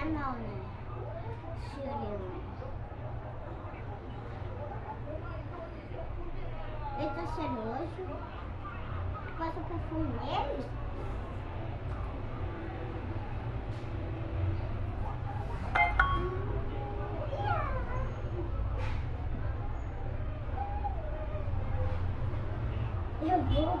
é mal, né? Cheirinho. Ele tá cheiroso. Passa perfume nele? Eu vou.